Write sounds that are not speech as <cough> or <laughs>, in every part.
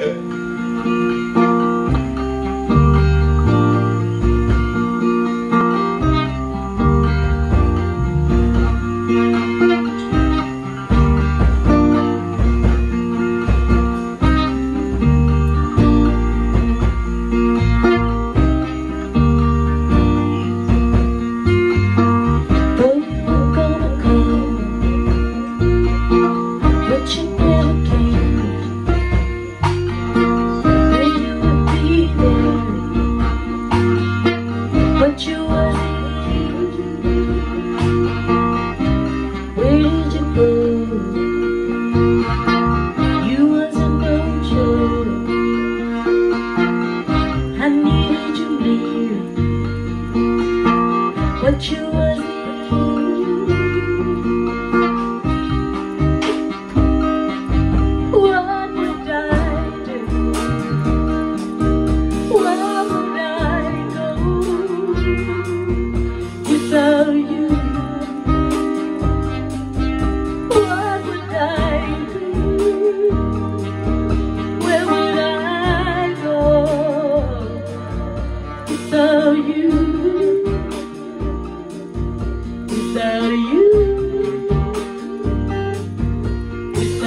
Hey. <laughs> what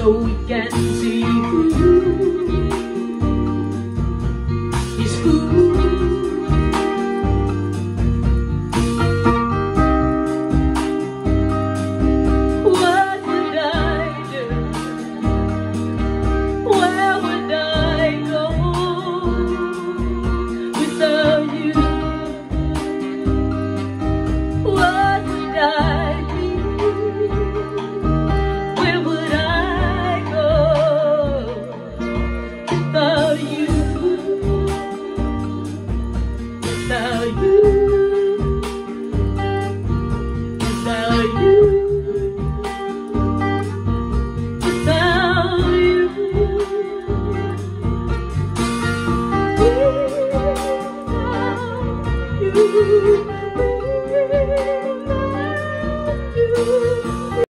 so we can see.